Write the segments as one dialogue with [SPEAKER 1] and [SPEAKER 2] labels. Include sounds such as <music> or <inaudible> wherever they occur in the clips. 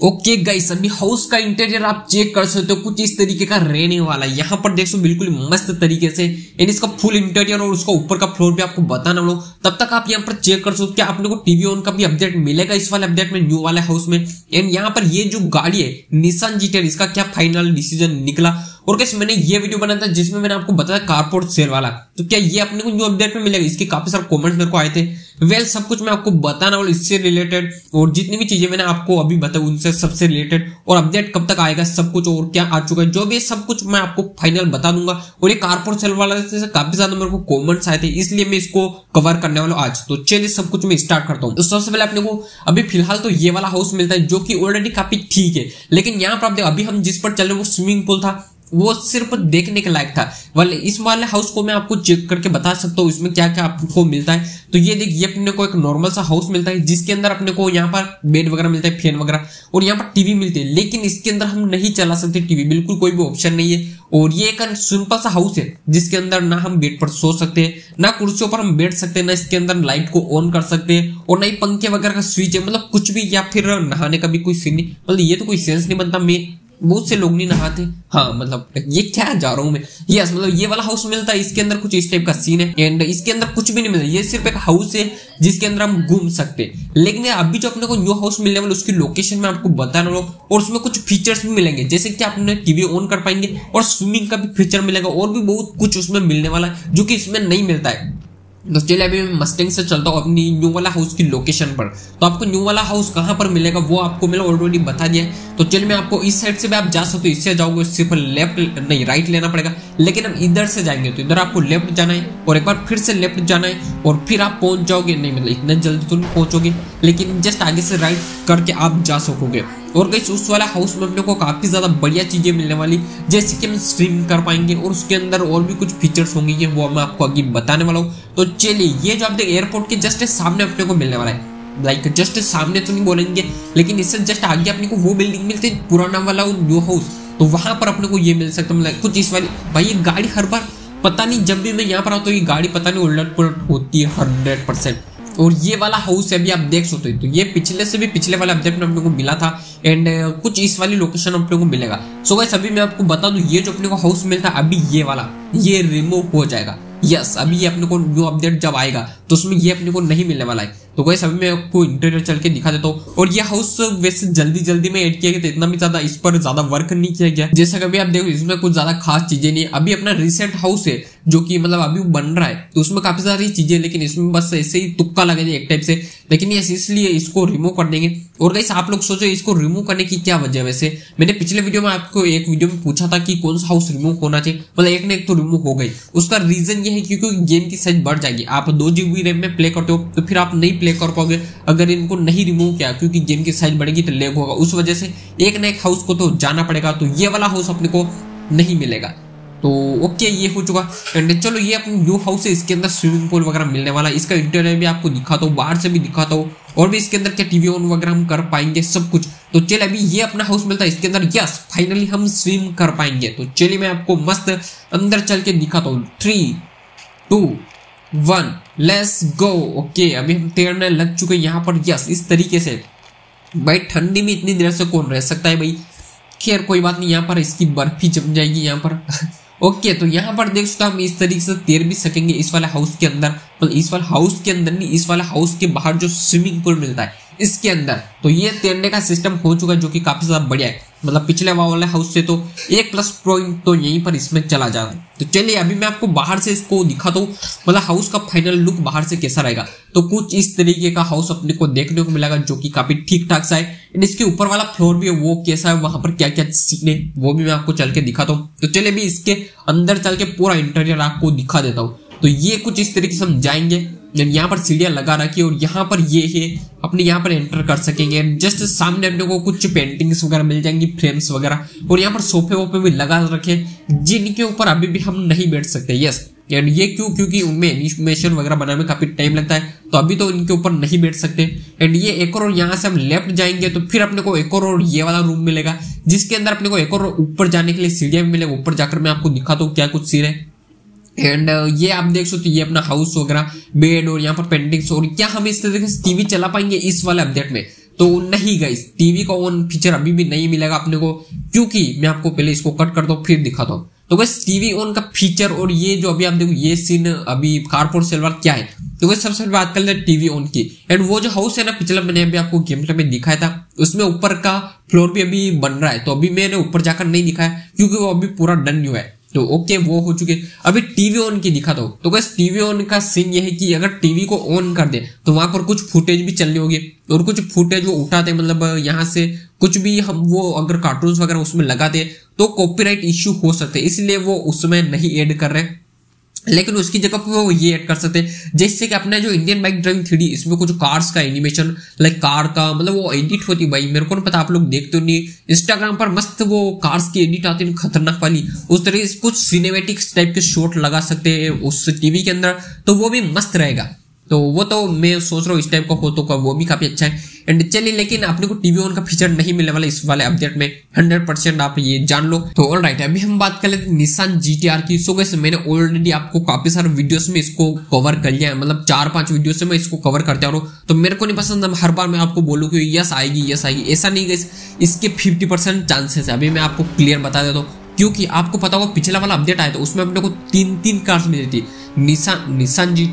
[SPEAKER 1] Okay guys अभी house का interior आप चेक कर सकते हो, कुछ इस तरीके का रहने वाला है। यहाँ पर देख सो बिल्कुल मस्त तरीके से। एंड इसका फुल इंटीरियर और उसका ऊपर का फ्लोर भी आपको बताना हो तब तक आप यहाँ पर चेक कर सकते हो लोगों को टीवी ऑन का भी अपडेट मिलेगा इस वाले अपडेट में न्यू वाले हाउस में। एंड यहाँ पर ये जो गाड़ी है निशान जीटर इसका क्या फाइनल डिसीज़न निकला? और कैसे मैंने ये वीडियो बनाया था जिसमें मैंने आपको बताया कारपोर्ट सेल वाला। तो क्या ये अपने को न्यू अपडेट में मिलेगा? इसके काफ़ी सारे कमेंट्स मेरे को आए थे। वेल सब कुछ मैं आपको बताना वाला इससे रिलेटेड और जितनी भी चीज़ें मैंने आपको अभी बताई, उनसे सबसे रिलेटेड और अपडेट कब तक आएगा, सब कुछ और क्या आ चुका है, जो भी सब कुछ मैं आपको फाइनल बता दूँगा। और ये कारपोर्ट सेल वाला से काफ़ी ज़्यादा मेरे को कॉमेंट्स आए थे, इसलिए मैं इसको कवर करने वाला आज। तो चलिए, सब कुछ मैं स्टार्ट करता हूँ। तो सबसे पहले अपने को अभी फ़िलहाल तो ये वाला हाउस मिलता है, जो कि ऑलरेडी काफ़ी ठीक है। लेकिन यहाँ पर आप अभी हम जिस पर चल रहे वो स्विमिंग पूल था। वो सिर्फ़ देखने के लायक था। वाले, इस वाले हाउस को मैं आपको चेक करके बता सकता हूँ, इसमें क्या क्या आपको मिलता है। तो ये देख ये अपने को एक नॉर्मल सा हाउस मिलता है, जिसके अंदर अपने को यहाँ पर बेड वगैरह मिलता है फ़ैन वगैरह, और यहाँ पर टीवी मिलती है। लेकिन इसके अंदर हम नहीं चला सकते टीवी बिल्कुल कोई भी ऑप्शन नहीं है। और ये एक सिंपल सा हाउस है, जिसके अंदर ना हम बेड पर सो सकते हैं, ना कुर्सियों पर हम बैठ सकते हैं, ना इसके अंदर लाइट को ऑन कर सकते हैं, और ना ही पंखे वगैरह का स्विच है। मतलब कुछ भी, या फिर नहाने का भी कोई सीन नहीं। मतलब ये तो कोई सेंस नहीं बनता मैं बहुत से लोग नहीं नहाते। हाँ मतलब ये क्या जा रहा हूँ मैं? यस मतलब ये वाला हाउस मिलता है, इसके अंदर कुछ इस टाइप का सीन है एंड इसके अंदर कुछ भी नहीं मिलता। ये सिर्फ़ एक हाउस है, जिसके अंदर हम घूम सकते हैं। लेकिन अभी जो अपने को न्यू हाउस मिलने वाला, उसकी लोकेशन में आपको बता रहा हूँ, और उसमें कुछ फीचर्स भी मिलेंगे। जैसे कि आपने टीवी ऑन कर पाएँगे, और स्विमिंग का भी फीचर मिलेगा, और भी बहुत कुछ उसमें मिलने वाला है, जो कि इसमें नहीं मिलता है। चलिए अभी मस्टिंग से चलता हूँ, अपनी न्यू वाला हाउस की लोकेशन पर। तो आपको न्यू वाला हाउस कहाँ पर मिलेगा, वो आपको मैंने ऑलरेडी बता दिया तो चलिए मैं आपको इस साइड से भी आप जा सकते हो, इससे जाओगे सिर्फ़ लेफ़्ट नहीं राइट लेना पड़ेगा। लेकिन हम इधर से जाएँगे तो इधर आपको लेफ़्ट जाना है, और एक बार फिर से लेफ़्ट जाना है, और फिर आप पहुँच जाओगे। नहीं मतलब इतना जल्दी तो नहीं पहुंचोगे, लेकिन जस्ट आगे से राइट करके आप जा सकोगे। और गई उस वाला हाउस में अपने को काफ़ी ज़्यादा बढ़िया चीज़ें मिलने वाली जैसे कि हम स्ट्रीम कर पाएँगे और उसके अंदर और भी कुछ फीचर्स होंगे ये वो मैं आपको आगे बताने वाला हूँ। तो चलिए ये जो आप देख एयरपोर्ट के जस्ट सामने अपने को मिलने वाला है। लाइक like, जस्ट सामने तो नहीं बोलेंगे लेकिन इससे जस्ट आगे अपने को वो बिल्डिंग मिलती है पुराना वाला न्यू हाउस तो वहाँ पर अपने को ये मिल सकता है मतलब कुछ इस वाली भाई ये गाड़ी हर बार पता नहीं जब भी मैं यहाँ पर आता हूँ ये गाड़ी पता नहीं उलट पुलट होती है हंड्रेड परसेंट और ये वाला हाउस है भी आप देख सकते हो। तो ये पिछले से भी पिछले वाले अपडेट में अपने को मिला था एंड कुछ इस वाली लोकेशन अपने को मिलेगा। सो so, अभी मैं आपको बता दू ये जो अपने को हाउस मिलता है अभी ये वाला ये रिमूव हो जाएगा। यस अभी ये अपने को न्यू अपडेट जब आएगा तो उसमें ये अपने को नहीं मिलने वाला है। तो वैसे अभी मैं आपको इंटीरियर चल के दिखा देता हूँ। और ये हाउस वैसे जल्दी जल्दी में एड किया गया तो इतना भी ज़्यादा इस पर ज़्यादा वर्क नहीं किया गया। जैसा कभी आप देखो, इसमें कुछ ज़्यादा खास चीज़ें नहीं अभी अपना रिसेंट हाउस है, जो कि मतलब अभी बन रहा है तो उसमें काफ़ी सारी चीज़ें लेकिन इसमें बस ऐसे ही तुक्का लगे एक टाइप से। लेकिन ये इसलिए इसको रिमूव कर देंगे। और कैसे आप लोग सोचो, इसको रिमूव करने की क्या वजह वैसे? मैंने पिछले वीडियो में आपको एक वीडियो में पूछा था कि कौन सा हाउस रिमूव होना चाहिए। मतलब एक ना एक तो रिमूव हो गई। उसका रीजन ये है क्योंकि गेम की साइज़ बढ़ जाएगी। आप दो जीबी रैम में प्ले करते हो तो फिर आप नहीं प्ले कर पाओगे। अगर इनको नहीं रिमूव किया, क्योंकि गेम की साइज़ बढ़ेगी तो लेग होगा। उस वजह से एक ना एक हाउस को तो जाना पड़ेगा तो ये वाला हाउस अपने को नहीं मिलेगा। तो ओके ये हो चुका। एंड चलो, ये अपनी न्यू हाउस है, इसके अंदर स्विमिंग पूल वगैरह मिलने वाला इसका इंटीरियर भी आपको दिखाता हूँ, बाहर से भी दिखाता हूँ। और भी इसके अंदर क्या टीवी ऑन वगैरह हम कर पाएँगे, सब कुछ। तो चल, अभी ये अपना हाउस मिलता है, इसके अंदर यस फाइनली हम स्विम कर पाएँगे। तो चलिए, मैं आपको मस्त अंदर चल के दिखाता हूँ। Three two one let's go okay अभी हम तैरने लग चुके यहाँ पर. यस इस तरीके से. भाई, ठंडी में इतनी देर से कौन रह सकता है भाई? खैर, कोई बात नहीं, यहाँ पर इसकी बर्फ़ ही जम जाएगी यहाँ पर. <laughs> ओके तो यहाँ पर देख सकते हम इस तरीके से तैर भी सकेंगे इस वाले हाउस के अंदर. मतलब इस वाले हाउस के अंदर नहीं, इस वाले हाउस के बाहर जो स्विमिंग पूल मिलता है, इसके अंदर. तो ये तैरने का सिस्टम हो चुका है जो कि काफ़ी ज़्यादा बढ़िया है. मतलब पिछले वाले हाउस से तो एक प्लस पॉइंट तो यहीं पर इसमें चला जाता है। तो चलिए, अभी मैं आपको बाहर से इसको दिखाता हूँ मतलब हाउस का फाइनल लुक बाहर से कैसा रहेगा। तो कुछ इस तरीके का हाउस अपने को देखने को मिलेगा जो कि काफ़ी ठीक ठाक सा है। एंड इसके ऊपर वाला फ्लोर भी है, वो कैसा है, वहाँ पर क्या क्या सीखने वो भी मैं आपको चल के दिखाता हूँ। तो चलिए, अभी इसके अंदर चल के पूरा इंटीरियर आपको दिखा देता हूँ। तो ये कुछ इस तरीके से हम जाएँगे। यहाँ पर सीढ़ियाँ लगा रखी और यहाँ पर ये है, अपने यहाँ पर एंटर कर सकेंगे। जस्ट सामने अपने को कुछ पेंटिंग्स वगैरह मिल जाएँगी फ्रेम्स वगैरह। और यहाँ पर सोफे वोफे भी लगा रखे, जिनके ऊपर अभी भी हम नहीं बैठ सकते। यस एंड ये क्यों? क्योंकि उनमें एनिमेशन वगैरह बनाने में काफ़ी टाइम लगता है तो अभी तो इनके ऊपर नहीं बैठ सकते। एंड ये एक और यहाँ से हम लेफ़्ट जाएँगे तो फिर अपने को एक और ये वाला रूम मिलेगा, जिसके अंदर अपने को एक और ऊपर जाने के लिए सीढ़ियाँ भी मिलेगा ऊपर जाकर मैं आपको दिखाता हूँ क्या कुछ सीन है। एंड uh, ये आप देख सकते हो ये अपना हाउस वगैरह बेड और यहाँ पर पेंटिंग्स और क्या हम इस तरीके से टीवी चला पाएँगे इस वाले अपडेट में? तो नहीं गई टीवी का ऑन फीचर अभी भी नहीं मिलेगा अपने को क्योंकि मैं आपको पहले इसको कट कर दो फिर दिखाता हूँ। तो बस टीवी ऑन का फीचर और ये जो अभी आप देखो ये सीन अभी कारपोर्ट सिल्वर क्या है? तो वह सबसे बात कर लेते टीवी ऑन की। एंड वो जो हाउस है ना पिछला मैंने अभी आपको गेम प्ले में दिखाया था उसमें ऊपर का फ्लोर भी अभी बन रहा है तो अभी मैंने ऊपर जाकर नहीं दिखाया क्योंकि वो अभी पूरा डन हुआ है। तो ओके वो हो चुके। अभी टीवी ऑन की दिखा दो तो बस टीवी ऑन का सीन ये है कि अगर टीवी को ऑन कर दे तो वहाँ पर कुछ फुटेज भी चलनी होगी। और कुछ फुटेज वो उठाते मतलब यहाँ से कुछ भी हम वो अगर कार्टून वगैरह उसमें लगाते तो कॉपीराइट इश्यू हो सकते इसलिए वो उसमें नहीं एड कर रहे। लेकिन उसकी जगह पे वो ये ऐड कर सकते हैं। जैसे कि अपना जो इंडियन बाइक ड्राइविंग थ्री इसमें कुछ कार्स का एनिमेशन लाइक कार का मतलब वो एडिट होती भाई। मेरे को नहीं पता, आप लोग देखते नहीं इंस्टाग्राम पर मस्त वो कार्स की एडिट आती है, खतरनाक वाली। उस तरह से कुछ सिनेमेटिक टाइप के शॉट लगा सकते हैं उस टीवी के अंदर तो वो भी मस्त रहेगा। तो वो तो मैं सोच रहा हूँ इस टाइप का फ़ोटो का वो भी काफ़ी अच्छा है। एंड चलिए, लेकिन अपने को टीवी ऑन का फीचर नहीं मिलने वाला इस वाले अपडेट में। हंड्रेड परसेंट आप ये जान लो। तो ऑल राइट अभी हम बात कर लेते हैं निशान जीटीआर की। सो वैसे मैंने ऑलरेडी आपको काफ़ी सारे वीडियोस में इसको कवर कर लिया है। मतलब चार पाँच वीडियो से मैं इसको कवर करते रहा हूँ। तो मेरे को नहीं पसंद हर बार मैं आपको बोलूँ कि यस आएगी यस आएगी। ऐसा नहीं गई इसके फिफ्टी चांसेस है। अभी मैं आपको क्लियर बता देता हूँ। क्योंकि आपको पता होगा, पिछला वाला अपडेट आया था, उसमें अपने को तीन तीन कार्स मिली थी। निशान निशान जी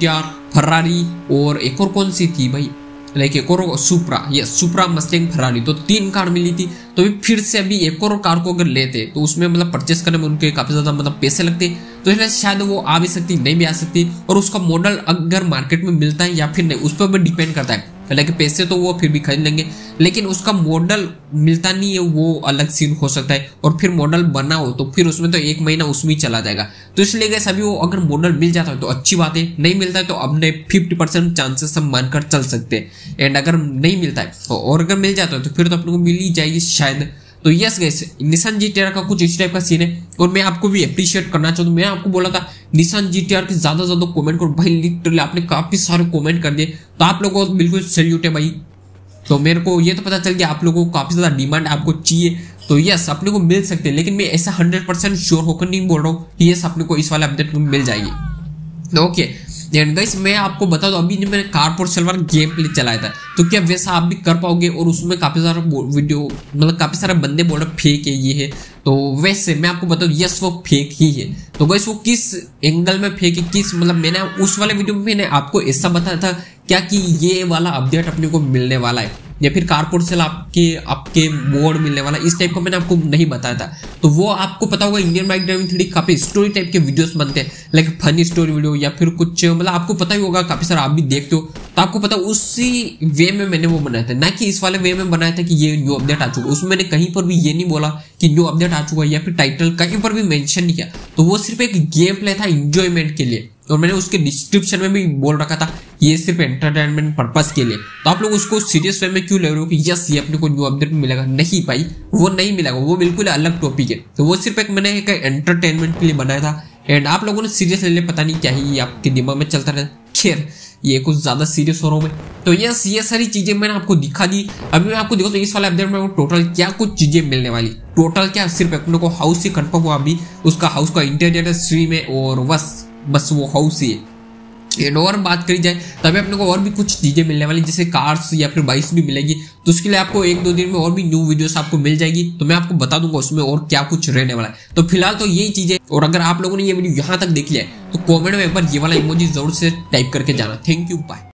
[SPEAKER 1] फर्रारी और एक और कौन सी थी भाई लाइक एक और सुप्रा ये सुप्रा मस्टिंग फरारी तो तीन कार मिली थी तो भी फिर से अभी एक और कार को अगर लेते तो उसमें मतलब परचेस करने में उनके काफ़ी ज़्यादा मतलब पैसे लगते तो इसलिए शायद वो आ भी सकती, नहीं भी आ सकती, और उसका मॉडल अगर मार्केट में मिलता है या फिर नहीं, उस पर डिपेंड करता है। हालाँकि पैसे तो वो फिर भी खरीद लेंगे, लेकिन उसका मॉडल मिलता नहीं है, वो अलग सीन हो सकता है। और फिर मॉडल बना हो तो फिर उसमें तो एक महीना उसमें चला जाएगा। तो इसलिए गए सभी वो अगर मॉडल मिल जाता है तो अच्छी बात है। नहीं मिलता है तो अपने फिफ्टी परसेंट चांसेस हम मानकर चल सकते हैं। एंड अगर नहीं मिलता है तो और अगर मिल जाता है तो फिर तो अपने को मिल ही जाएगी शायद। तो यस गैस निशान जी का कुछ इस टाइप का सीन है। और मैं आपको भी अप्रिशिएट करना चाहता हूँ। मैं आपको बोला था निशान जी की ज़्यादा ज़्यादा कमेंट करो। भाई लिटरली आपने काफ़ी सारे कमेंट कर दिए। तो आप लोगों को बिल्कुल सैल्यूट है भाई। तो मेरे को ये तो पता चल गया, आप लोगों को काफ़ी ज़्यादा डिमांड आपको चाहिए। तो यस अपने को मिल सकते हैं, लेकिन मैं ऐसा हंड्रेड परसेंट श्योर होकर नहीं बोल रहा हूँ कि यस अपने को इस वाले अपडेट में मिल जाएगी। ओके एंड गाइस मैं आपको बता दूँ, अभी मैंने कारपोर्ट सिल्वर गेम प्ले चलाया था। तो क्या वैसा आप भी कर पाओगे और उसमें काफ़ी सारा वीडियो मतलब काफ़ी सारे बंदे बोल रहे फेक है, ये है। तो वैसे मैं आपको बता दूँ यस वो फेक ही है। तो गाइस वो किस एंगल में फेक है, किस मतलब मैंने उस वाले वीडियो में मैंने आपको ऐसा बताया था, क्या कि ये वाला अपडेट अपने को मिलने वाला है। या फिर कारपोर्ट सेल आपके आपके बोर्ड मिलने वाला, इस टाइप का मैंने आपको नहीं बताया था। तो वो आपको पता होगा इंडियन बाइक ड्राइविंग थ्री काफ़ी स्टोरी टाइप के वीडियोस बनते हैं लाइक फनी स्टोरी वीडियो या फिर कुछ मतलब आपको पता ही होगा, काफ़ी सारा आप भी देखते हो। तो आपको पता उसी वे में मैंने वो बनाया था। ना कि इस वाले वे में बनाया था कि ये न्यू अपडेट आ चुका उसमें मैंने कहीं पर भी ये नहीं बोला कि न्यू अपडेट आ चुका या फिर टाइटल कहीं पर भी मेंशन नहीं किया। तो वो सिर्फ़ एक गेम प्ले था इंजॉयमेंट के लिए। और मैंने उसके डिस्क्रिप्शन में भी बोल रखा था, ये सिर्फ़ एंटरटेनमेंट पर्पस के लिए। तो आप लोग उसको सीरियस वे में क्यों ले रहे हो कि यस ये अपने को न्यू अपडेट मिलेगा? नहीं भाई, वो नहीं मिलेगा, वो बिल्कुल अलग टॉपिक है। तो वो सिर्फ़ एक मैंने एक एंटरटेनमेंट के लिए बनाया था। एंड आप लोगों ने सीरियस ले लिया, पता नहीं क्या ही आपके दिमाग में चलता रहता खैर, ये कुछ ज़्यादा सीरियस हो रहा हूँ मैं। तो यस ये सारी चीज़ें मैंने आपको दिखा दी। अभी मैं आपको दिखा तो इस वाले अपडेट में टोटल क्या कुछ चीज़ें मिलने वाली। टोटल क्या सिर्फ़ अपने को हाउस ही कन्फर्म हुआ अभी। उसका हाउस का इंटीरियर है श्री में और बस। बस वो हाउस ही है। एंड और बात करी जाए, तभी अपने को और भी कुछ चीज़ें मिलने वाली, जैसे कार्स या फिर बाइक्स भी मिलेगी। तो उसके लिए आपको एक दो दिन में और भी न्यू वीडियोस आपको मिल जाएगी। तो मैं आपको बता दूँगा उसमें और क्या कुछ रहने वाला है। तो फ़िलहाल तो यही चीज़ें, और अगर आप लोगों ने ये वीडियो यहाँ तक देख लिया है तो कॉमेंट में एक बार ये वाला इमोजी ज़रूर से टाइप करके जाना। Thank you bye